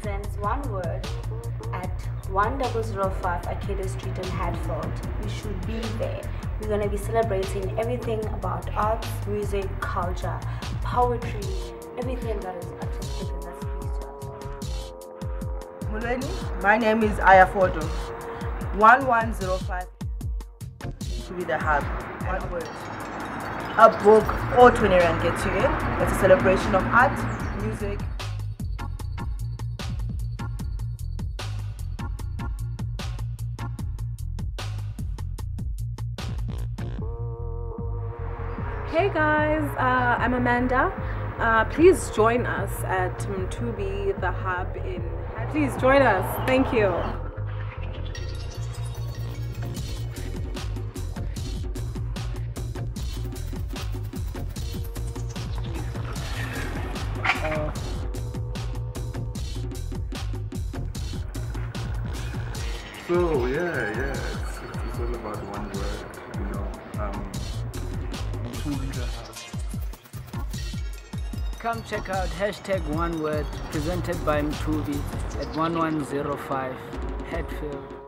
presents One Word at 1005 Arcadia Street in Hatfield. You should be there. We're going to be celebrating everything about arts, music, culture, poetry, everything that is artistic and that speaks to us. Mulweni, my name is Ayafoto. 1105 to be the hub. One word. A book or 20 rand gets you in. It's a celebration of art, music. Hey guys, uh, I'm Amanda. Uh, please join us at Mthubi, the hub in. Please join us. Thank you. So yeah, yeah, it's, it's all about one word, you know. Um, Come check out hashtag one word presented by Mthubi at 1105 Hatfield.